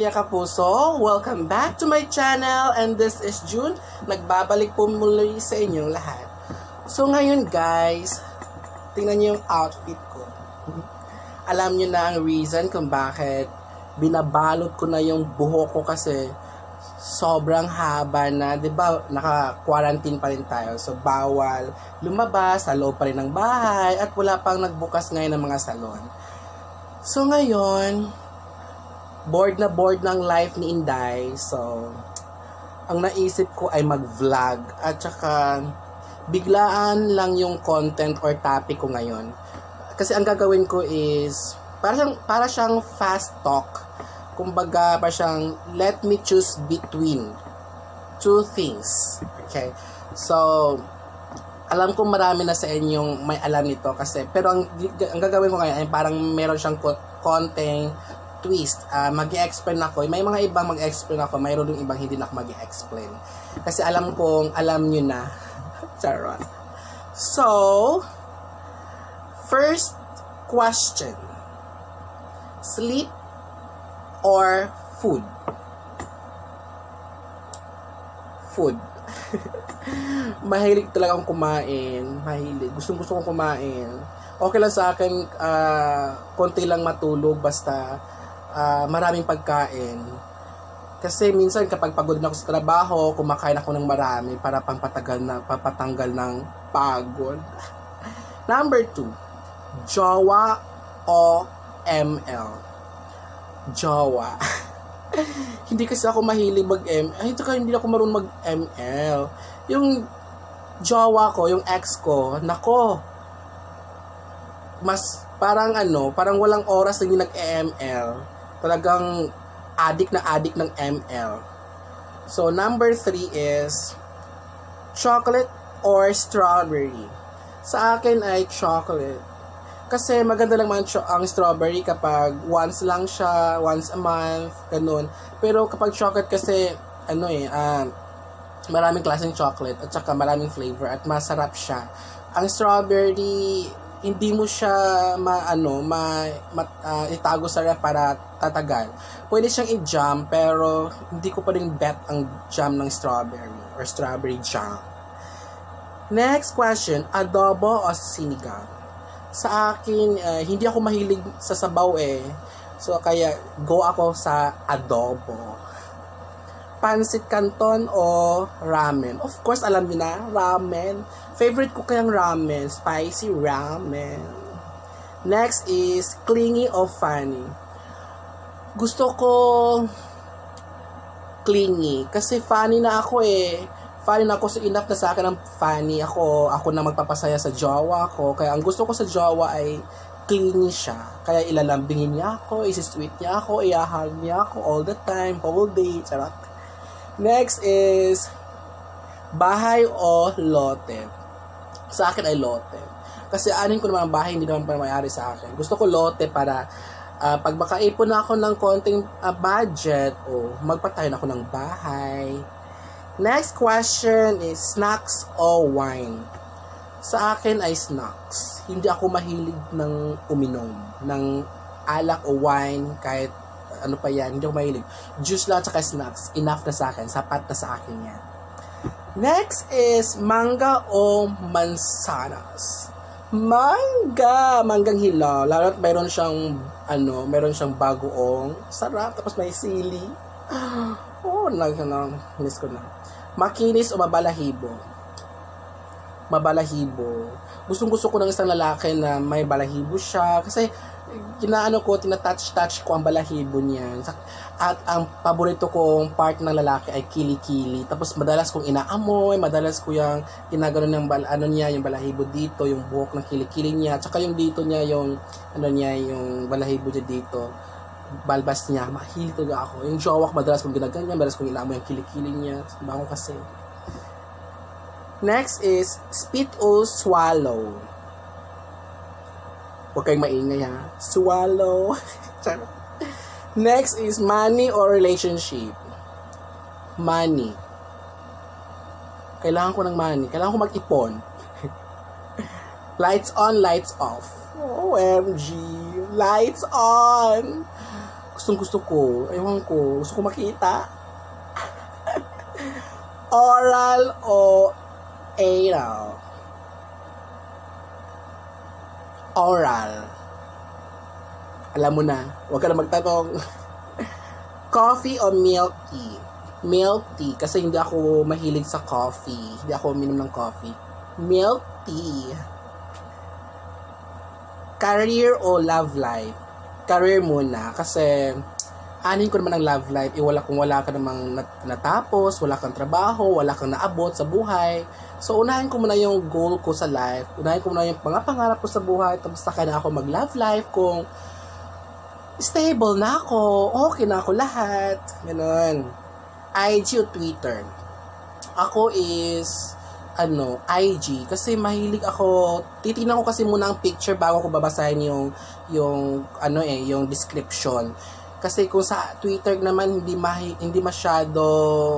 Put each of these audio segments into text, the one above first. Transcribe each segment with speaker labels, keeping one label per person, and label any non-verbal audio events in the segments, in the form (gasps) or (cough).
Speaker 1: pamilya Kapuso! Welcome back to my channel and this is June. Nagbabalik po muli sa inyong lahat. So ngayon guys, tingnan niyo yung outfit ko. Alam niyo na ang reason kung bakit binabalot ko na yung buhok ko kasi sobrang haba na, 'di ba? Naka-quarantine pa rin tayo. So bawal lumabas, sa loob pa rin ng bahay at wala pang nagbukas ngayon ng mga salon. So ngayon, bored na bored ng life ni Inday. So, ang naisip ko ay mag-vlog at saka biglaan lang yung content or topic ko ngayon. Kasi ang gagawin ko is para siyang, para siyang fast talk. Kumbaga, para siyang let me choose between two things. Okay? So, alam ko marami na sa inyong may alam nito kasi pero ang, ang gagawin ko ngayon ay parang meron siyang konting twist. Uh, mag-explain ako. May mga ibang mag-explain ako, mayroon yung ibang hindi na ako mag-explain. Kasi alam kong alam nyo na. (laughs) Charot. So, first question. Sleep or food? Food. (laughs) Mahilig talaga akong kumain. Mahilig. Gustong gusto kong kumain. Okay lang sa akin, uh, konti lang matulog basta uh, maraming pagkain. Kasi minsan kapag pagod na ako sa trabaho, kumakain ako ng marami para pampatagal na, papatanggal ng pagod. (laughs) Number two, Jowa o ML. Jowa. (laughs) hindi kasi ako mahilig mag-ML. Ay, ito hindi ako marunong mag-ML. Yung jowa ko, yung ex ko, nako, mas parang ano, parang walang oras na nag-ML talagang addict na addict ng ML. So, number three is chocolate or strawberry. Sa akin ay chocolate. Kasi maganda lang man ang strawberry kapag once lang siya, once a month, ganun. Pero kapag chocolate kasi, ano eh, uh, maraming klaseng chocolate at saka maraming flavor at masarap siya. Ang strawberry, hindi mo siya maano ma, ma uh, itago sa ref para tatagal. Pwede siyang i-jam pero hindi ko pa rin bet ang jam ng strawberry or strawberry jam. Next question, adobo o sinigang? Sa akin, uh, hindi ako mahilig sa sabaw eh. So kaya go ako sa adobo. Pansit canton o ramen? Of course, alam niyo na, ramen Favorite ko kayang ramen, spicy ramen. Next is clingy or funny. Gusto ko clingy kasi funny na ako eh. Funny na ako so enough na sa akin ang funny ako. Ako na magpapasaya sa jowa ko. Kaya ang gusto ko sa jowa ay clingy siya. Kaya ilalambingin niya ako, isi-sweet niya ako, iahag niya ako all the time, all day. Charot. Next is bahay o lote. Sa akin ay lote. Kasi anin ko naman ang bahay, hindi naman pa mayari sa akin. Gusto ko lote para uh, pag makaipon na ako ng konting uh, budget o oh, magpatayo na ako ng bahay. Next question is snacks o wine? Sa akin ay snacks. Hindi ako mahilig ng uminom ng alak o wine kahit ano pa yan, hindi ako mahilig. Juice lang at snacks, enough na sa akin, sapat na sa akin yan. Next is manga o mansanas. Manga, manggang hilaw. Lalo at mayroon siyang ano, mayroon siyang bagoong sarap tapos may sili. (gasps) Oh, nag ano, miss ko na. Makinis o mabalahibo? Mabalahibo. Gustong gusto ko ng isang lalaki na may balahibo siya kasi kinaano ko, tinatouch-touch ko ang balahibo niya. At ang paborito kong part ng lalaki ay kili-kili. Tapos madalas kong inaamoy, madalas ko yung ginagano ng bal ano niya, yung balahibo dito, yung buhok ng kili-kili niya, tsaka yung dito niya, yung ano niya, yung balahibo niya dito balbas niya, mahilig talaga ako. Yung jowa madalas kong ginaganyan, madalas kong inaamoy yung kilikili niya. Bango kasi. Next is spit or swallow. Huwag kayong maingay ha. Swallow. (laughs) Next is money or relationship. Money. Kailangan ko ng money. Kailangan ko mag-ipon. (laughs) lights on, lights off. OMG. Lights on. Gustong gusto ko. Ewan ko. Gusto ko makita. (laughs) Oral o anal? Oral. Alam mo na. Huwag ka na magtanong. (laughs) coffee o milk tea? Milk tea. Kasi hindi ako mahilig sa coffee. Hindi ako uminom ng coffee. Milk tea. Career o love life? Career muna. Kasi anin ko naman ang love life, eh wala kung wala ka namang nat- natapos, wala kang trabaho, wala kang naabot sa buhay. So, unahin ko muna yung goal ko sa life, unahin ko muna yung mga pangarap ko sa buhay, tapos saka na ako mag-love life kung stable na ako, okay na ako lahat, ganun. IG o Twitter. Ako is, ano, IG. Kasi mahilig ako, titignan ko kasi muna ang picture bago ko babasahin yung, yung, ano eh, yung description. Kasi kung sa Twitter naman hindi mahi, hindi masyado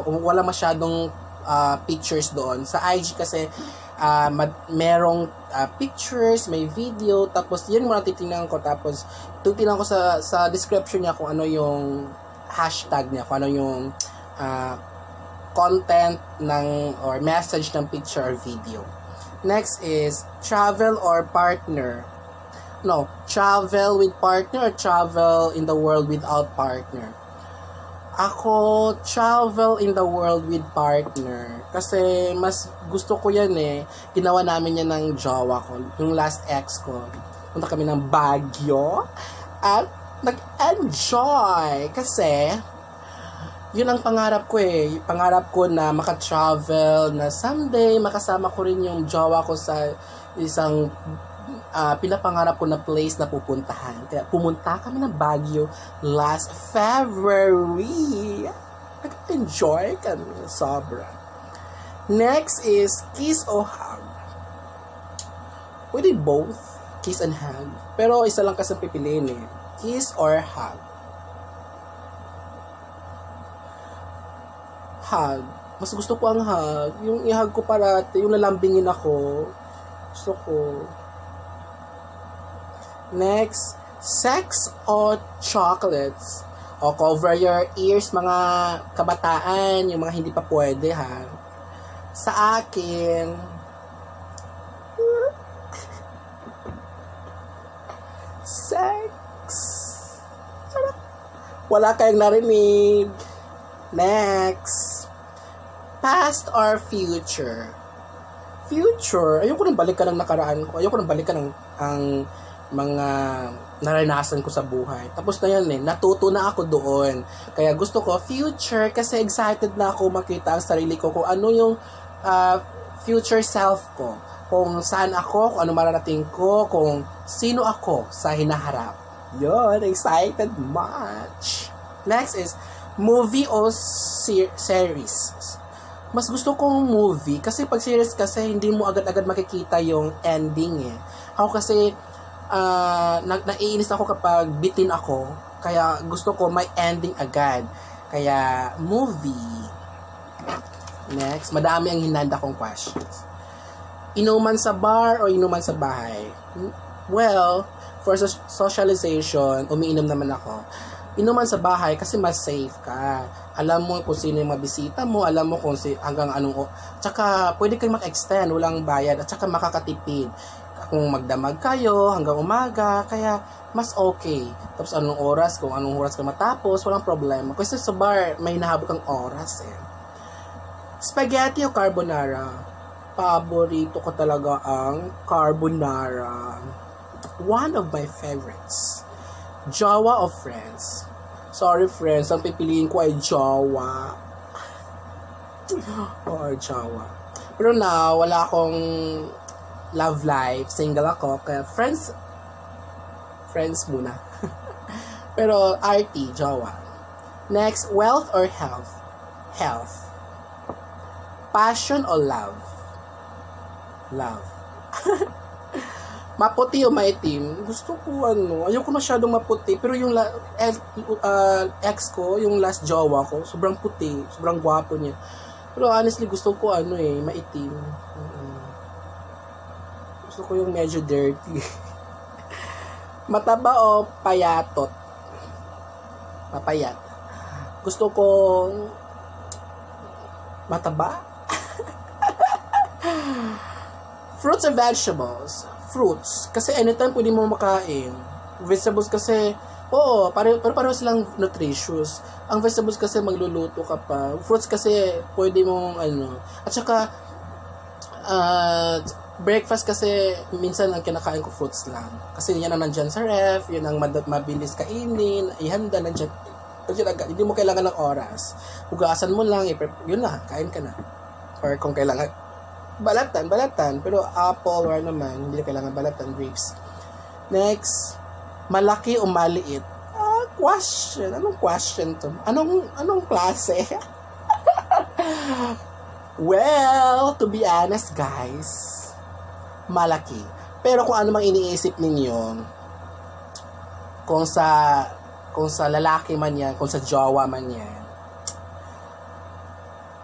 Speaker 1: wala masyadong uh, pictures doon. Sa IG kasi uh, mad, merong uh, pictures, may video, tapos yun muna titingnan ko tapos titingnan ko sa sa description niya kung ano yung hashtag niya, kung ano yung uh, content ng or message ng picture or video. Next is travel or partner no, travel with partner or travel in the world without partner? Ako, travel in the world with partner. Kasi mas gusto ko yan eh. Ginawa namin yan ng jowa ko. Yung last ex ko. Punta kami ng Baguio. At nag-enjoy. Kasi, yun ang pangarap ko eh. Pangarap ko na maka-travel, na someday makasama ko rin yung jowa ko sa isang uh, pinapangarap ko na place na pupuntahan. Kaya pumunta kami ng Baguio last February. Nag-enjoy kami sobra. Next is kiss o hug. Pwede both, kiss and hug. Pero isa lang kasi pipiliin eh. Kiss or hug. Hug. Mas gusto ko ang hug. Yung ihag ko parati, yung lalambingin ako. Gusto ko. Next, sex or chocolates? O cover your ears mga kabataan, yung mga hindi pa pwede ha. Sa akin, sex. Wala kayong narinig. Next. Past or future? Future, ayoko nang balikan ng nakaraan ko. Ayoko nang balikan ng ang mga naranasan ko sa buhay. Tapos na yan eh, natuto na ako doon. Kaya gusto ko future kasi excited na ako makita ang sarili ko kung ano yung uh, future self ko. Kung saan ako, kung ano mararating ko, kung sino ako sa hinaharap. Yun, excited much. Next is movie o ser- series. Mas gusto kong movie kasi pag series kasi hindi mo agad-agad makikita yung ending eh. Ako kasi uh, na, naiinis ako kapag bitin ako. Kaya gusto ko may ending agad. Kaya, movie. Next, madami ang hinanda kong questions. Inuman sa bar o inuman sa bahay? Well, for socialization, umiinom naman ako. Inuman sa bahay kasi mas safe ka. Alam mo kung sino yung mabisita mo, alam mo kung si, hanggang anong... Tsaka, pwede kang mag-extend, walang bayad, at tsaka makakatipid kung magdamag kayo hanggang umaga, kaya mas okay. Tapos anong oras, kung anong oras ka matapos, walang problema. Kasi sa bar, may nahabot kang oras eh. Spaghetti o carbonara? Paborito ko talaga ang carbonara. One of my favorites. Jawa of friends? Sorry friends, ang pipiliin ko ay Jawa. (gasps) or Jawa. Pero now, wala akong love life, single ako, kaya friends, friends muna. (laughs) Pero RT, jowa. Next, wealth or health? Health. Passion or love? Love. (laughs) maputi o maitim, gusto ko ano, ayoko masyadong maputi, pero yung la, uh, ex ko, yung last jowa ko, sobrang puti, sobrang gwapo niya. Pero honestly, gusto ko ano eh, maitim. Gusto ko yung medyo dirty. (laughs) Mataba o payatot? mapayat. Gusto kong mataba. (laughs) Fruits and vegetables. Fruits. Kasi anytime pwede mo makain. Vegetables kasi, oo, pare, pero pareho silang nutritious. Ang vegetables kasi magluluto ka pa. Fruits kasi pwede mong ano. At saka, uh, breakfast kasi minsan ang kinakain ko fruits lang. Kasi yan ang nandyan sa ref, yun ang mabilis kainin, ihanda nandyan. Kasi hindi mo kailangan ng oras. Hugasan mo lang, yun na, kain ka na. Or kung kailangan, balatan, balatan. Pero apple or naman, hindi na kailangan balatan, grapes. Next, malaki o maliit? Ah, question. Anong question to? Anong, anong klase? (laughs) well, to be honest, guys, malaki. Pero kung ano mang iniisip ninyo, kung sa kung sa lalaki man yan, kung sa jowa man yan,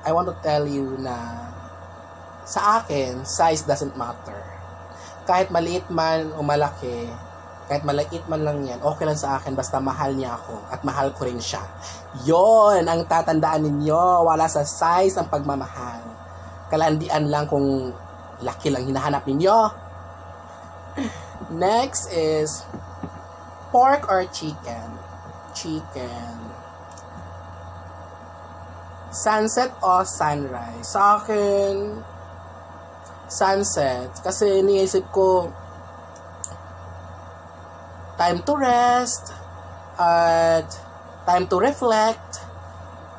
Speaker 1: I want to tell you na sa akin, size doesn't matter. Kahit maliit man o malaki, kahit maliit man lang yan, okay lang sa akin basta mahal niya ako at mahal ko rin siya. Yon ang tatandaan ninyo, wala sa size ang pagmamahal. Kalandian lang kung laki lang hinahanap ninyo. Next is pork or chicken. Chicken. Sunset o sunrise? Sa akin, sunset. Kasi iniisip ko, time to rest, at time to reflect,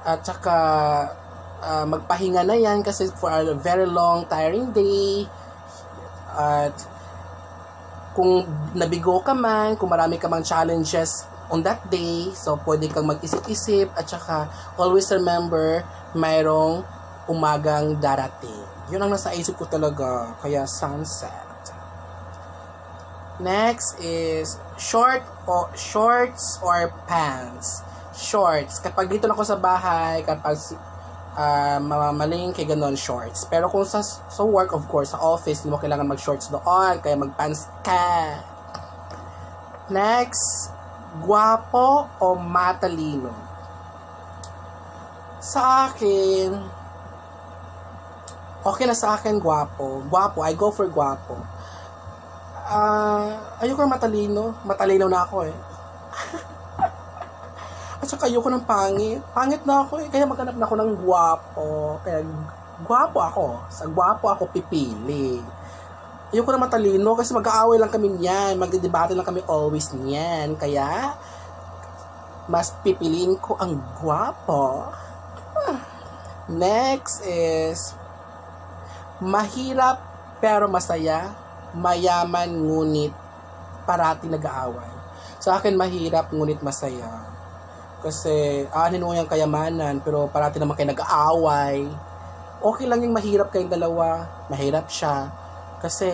Speaker 1: at saka uh, magpahinga na yan kasi for a very long, tiring day, at kung nabigo ka man, kung marami ka mang challenges on that day, so pwede kang mag-isip-isip, at saka always remember, mayroong umagang darating. Yun ang nasa isip ko talaga, kaya sunset. Next is short o shorts or pants. Shorts. Kapag dito lang ako sa bahay, kapag uh, mamaling kay ganon shorts. Pero kung sa, sa work, of course, sa office, hindi mo kailangan mag-shorts doon, kaya mag-pants ka. Next, guwapo o matalino? Sa akin, okay na sa akin guwapo. Guwapo, I go for guwapo uh, ayoko matalino. Matalino na ako eh. (laughs) At saka ayoko ng pangit. Pangit na ako eh. Kaya maghanap na ako ng gwapo. Kaya gwapo ako. Sa gwapo ako pipili. Ayoko na matalino kasi mag-aaway lang kami niyan. Magdidebate lang kami always niyan. Kaya, mas pipiliin ko ang gwapo. Next is, mahirap pero masaya mayaman ngunit parati nag-aaway. Sa akin mahirap ngunit masaya. Kasi aanin mo yung kayamanan pero parati naman kayo nag-aaway. Okay lang yung mahirap kayong dalawa. Mahirap siya. Kasi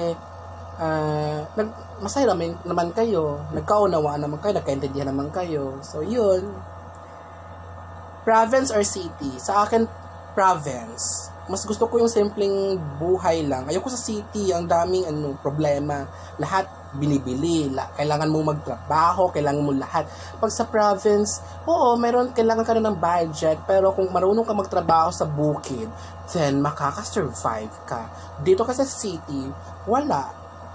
Speaker 1: uh, nag, masaya naman, naman kayo. Nagkaunawaan naman kayo. Nagkaintindihan naman kayo. So yun. Province or city? Sa akin, province mas gusto ko yung simpleng buhay lang. Ayoko sa city, ang daming ano, problema. Lahat binibili. La, kailangan mo magtrabaho, kailangan mo lahat. Pag sa province, oo, meron, kailangan ka na ng budget, pero kung marunong ka magtrabaho sa bukid, then makaka-survive ka. Dito ka sa city, wala.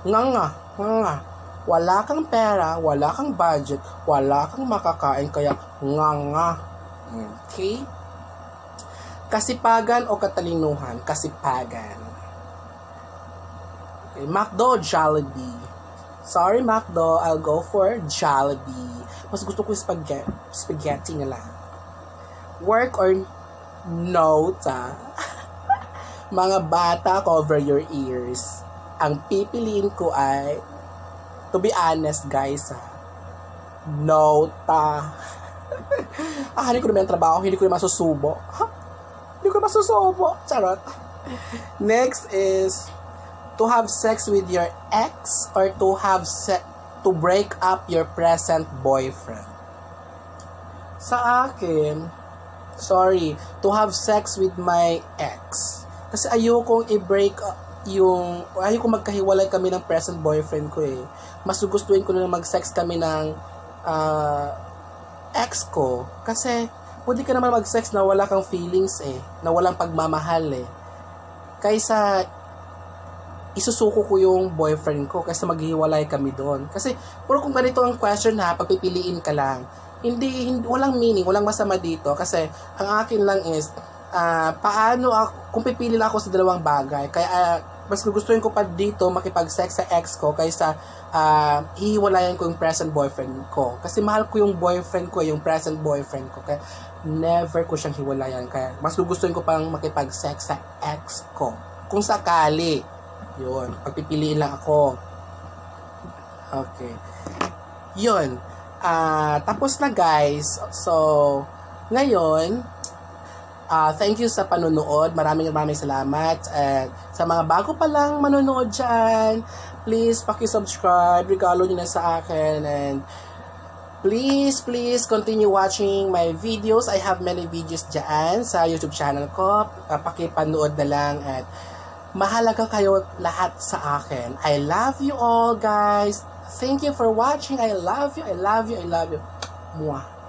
Speaker 1: Nga nga, nga nga. Wala kang pera, wala kang budget, wala kang makakain, kaya nga nga. Okay? Kasipagan o katalinuhan? Kasipagan. Okay, McDo Jollibee. Sorry, McDo. I'll go for Jollibee. Mas gusto ko spaghetti, spaghetti na lang. Work or nota? (laughs) Mga bata, cover your ears. Ang pipiliin ko ay, to be honest guys, ha, nota. (laughs) ah, hindi ko naman trabaho, hindi ko naman susubo. Ha? Hindi ko masusubo. Charot. (laughs) Next is to have sex with your ex or to have se- to break up your present boyfriend. Sa akin, sorry, to have sex with my ex. Kasi ayokong i-break yung, ayoko magkahiwalay kami ng present boyfriend ko eh. Mas gustuin ko na mag-sex kami ng uh, ex ko. Kasi, pwede ka naman mag-sex na wala kang feelings eh. Na walang pagmamahal eh. Kaysa, isusuko ko yung boyfriend ko kasi maghiwalay kami doon. Kasi, puro kung ganito ang question ha, pagpipiliin ka lang. Hindi, hindi, walang meaning, walang masama dito. Kasi, ang akin lang is, ah paano ako, kung pipili ako sa dalawang bagay. Kaya, ah, mas gugustuhin ko pa dito makipag-sex sa ex ko kaysa uh, hihiwalayan ko yung present boyfriend ko. Kasi mahal ko yung boyfriend ko, yung present boyfriend ko. Kaya never ko siyang hiwalayan. Kaya mas gugustuhin ko pang makipag-sex sa ex ko. Kung sakali. Yun. Pagpipiliin lang ako. Okay. Yun. Ah, tapos na guys. So, ngayon, Uh, thank you sa panonood. Maraming maraming salamat. At sa mga bago pa lang manonood dyan, please paki-subscribe. Regalo nyo na sa akin. And please, please continue watching my videos. I have many videos dyan sa YouTube channel ko. Uh, pakipanood na lang. At mahalaga kayo lahat sa akin. I love you all, guys. Thank you for watching. I love you. I love you. I love you. Mwah.